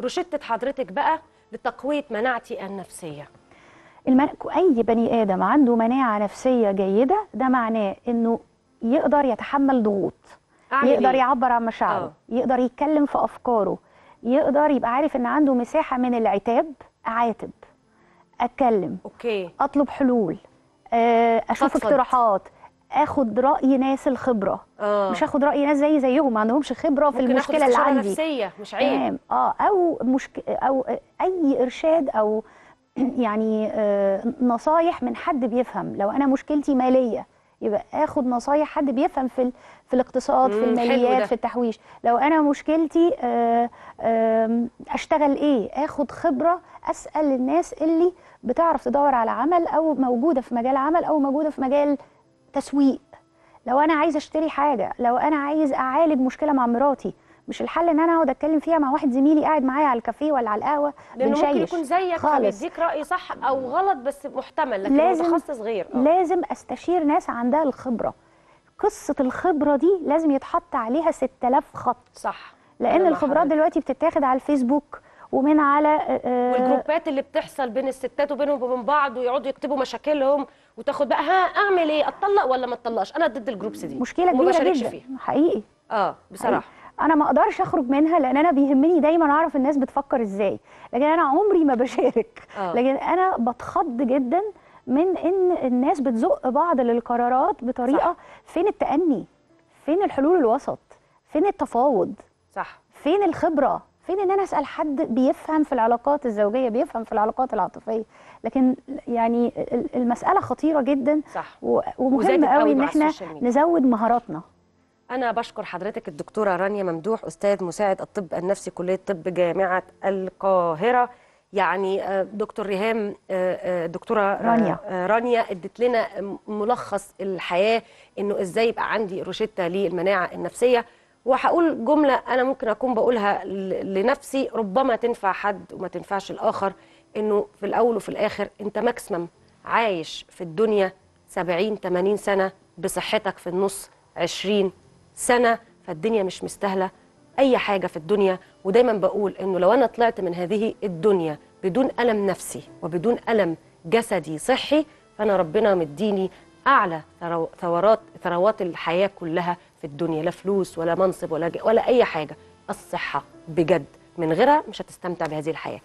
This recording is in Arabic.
روشتة حضرتك بقى لتقوية مناعتي النفسية المن... أي بني آدم عنده مناعة نفسية جيدة ده معناه إنه يقدر يتحمل ضغوط يقدر إيه؟ يعبر عن مشاعره آه. يقدر يتكلم في أفكاره يقدر يبقى عارف إن عنده مساحة من العتاب أعاتب أتكلم أوكي أطلب حلول آه، أشوف فضفض. اقتراحات آخد رأي ناس الخبرة. آه. مش آخد رأي ناس زي زيهم ما عندهمش خبرة في المشكلة اللي عندي. نفسية مش عيب. آه أو مشك... أو أي إرشاد أو يعني آه، نصايح من حد بيفهم. لو أنا مشكلتي مالية يبقى آخد نصايح حد بيفهم في ال... في الاقتصاد في. الماليات في التحويش. لو أنا مشكلتي آه، آم، أشتغل إيه؟ آخد خبرة أسأل الناس اللي بتعرف تدور على عمل أو موجودة في مجال عمل أو موجودة في مجال تسويق. لو أنا عايز أشتري حاجة لو أنا عايز أعالج مشكلة مع مراتي مش الحل إن أنا أقعد أتكلم فيها مع واحد زميلي قاعد معايا على الكافيه ولا على القهوة لأنه ممكن بنشيش. يكون زيك خالص. فبيديك رأي صح أو غلط بس محتمل لكن لازم- متخصص غير. آه. لازم أستشير ناس عندها الخبرة. قصة الخبرة دي لازم يتحط عليها 6000 خط. صح. لأن الخبرات. دلوقتي بتتاخد على الفيسبوك ومن على آه، آه، والجروبات اللي بتحصل بين الستات وبينهم وبين بعض ويقعدوا يكتبوا مشاكلهم وتاخد بقى ها اعمل إيه اتطلق ولا ما اتطلقش؟ أنا ضد الجروبس دي. مشكلة كبيرة جدا. فيها. حقيقي. آه بصراحة. أنا ما أقدرش أخرج منها لأن أنا بيهمني دايما أعرف الناس بتفكر إزاي. لكن أنا عمري ما بشارك. آه. لكن أنا بتخض جدا من إن الناس بتزق بعض للقرارات بطريقة صح. فين التأني؟ فين الحلول الوسط؟ فين التفاوض؟ صح. فين الخبرة؟ فين إن أنا أسأل حد بيفهم في العلاقات الزوجية بيفهم في العلاقات العاطفية. لكن يعني ال- المسألة خطيرة جدا صح. ومهم قوي إن إحنا. نزود مهاراتنا. أنا بشكر حضرتك الدكتورة رانيا ممدوح أستاذ مساعد الطب النفسي كلية طب جامعة القاهرة. يعني آه، دكتور ريهام آه، آه، دكتورة آه، رانيا. رانيا ادت لنا ملخص الحياة إنه إزاي يبقى عندي روشتة للمناعة النفسية. وهقول جملة أنا ممكن أكون بقولها لنفسي ربما تنفع حد وما تنفعش الآخر إنه في الأول وفي الآخر أنت ماكسيمم عايش في الدنيا 70 80 سنة بصحتك في النص 20 سنة فالدنيا مش مستاهلة أي حاجة في الدنيا. ودايما بقول إنه لو أنا طلعت من هذه الدنيا بدون ألم نفسي وبدون ألم جسدي صحي فأنا ربنا مديني أعلى ثرو- ثورات ثروات الحياة كلها الدنيا لا فلوس ولا منصب ولا ولا أي حاجة. الصحة بجد من غيرها مش هتستمتع بهذه الحياة.